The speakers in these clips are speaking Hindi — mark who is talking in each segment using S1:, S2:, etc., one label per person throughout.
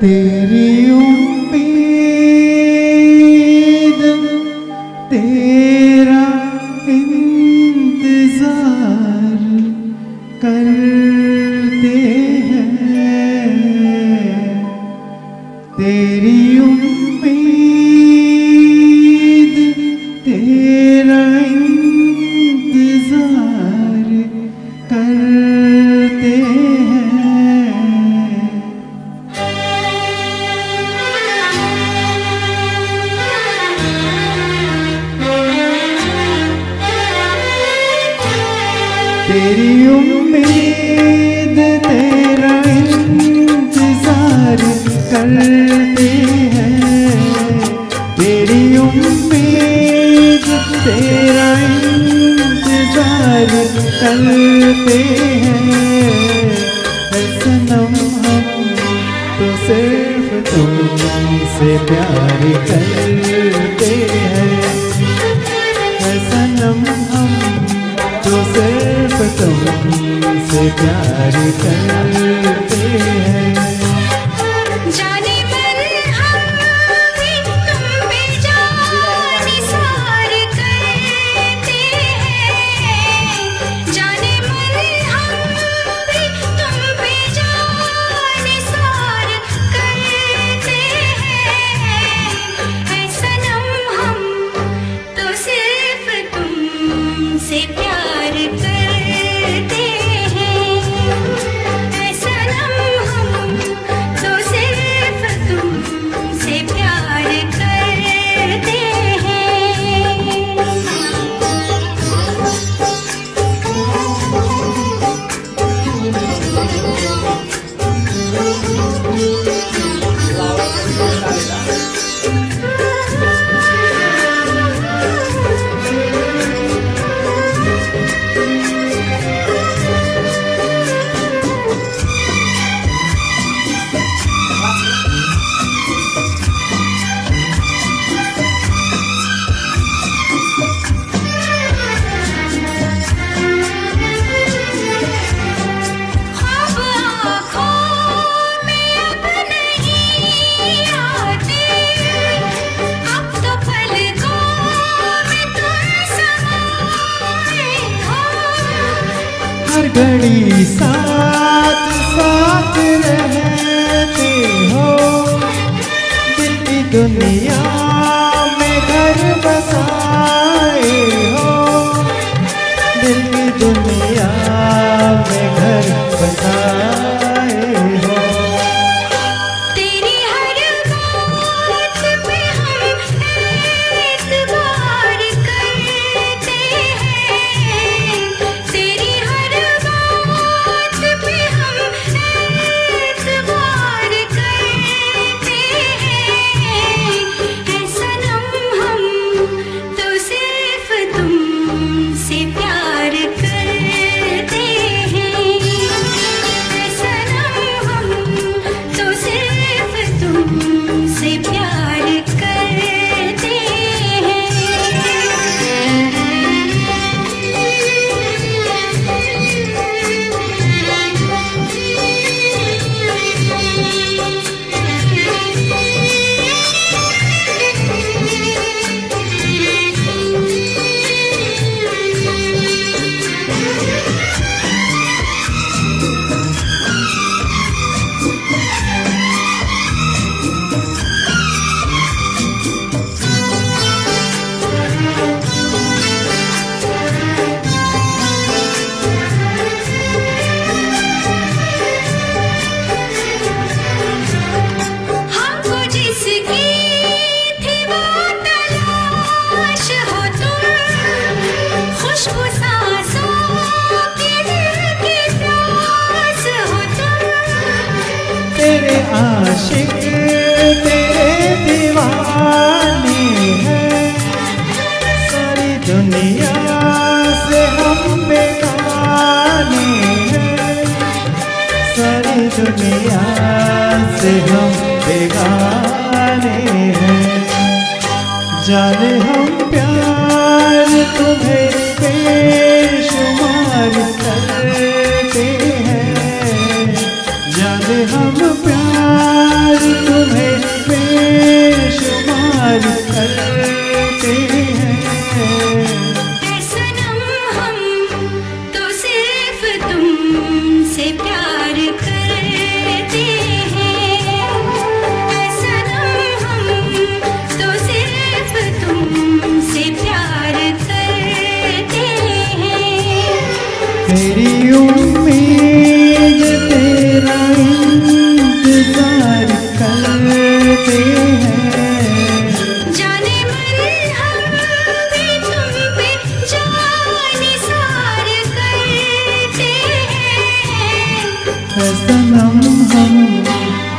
S1: तेरी उम्मीद तेरी उम्मीद, तेरा इंतज़ार करते हैं। तेरी उम्मीद, तेरा इंतज़ार करते हैं। सनम हम तो सिर्फ़ तुमसे प्यार करते हैं। सनम
S2: तुम से प्यार
S1: कर। पगड़ी साथ साथ रहते हो। दुनिया में घर बसाए हो। दिल्ली दुनिया आशिक तेरे सारी दुनिया से हम बेगाने सारी दुनिया से हम बेगाने हैं। जाने हम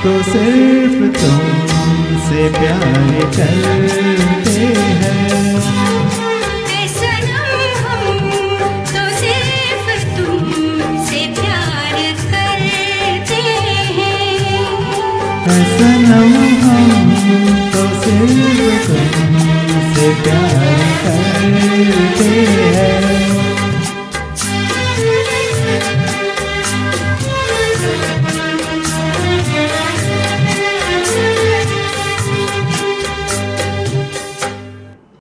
S1: सिर्फ़ तुमसे प्यार करते हैं।
S2: ऐ सनम हम तो सिर्फ़ तुमसे प्यार करते हैं।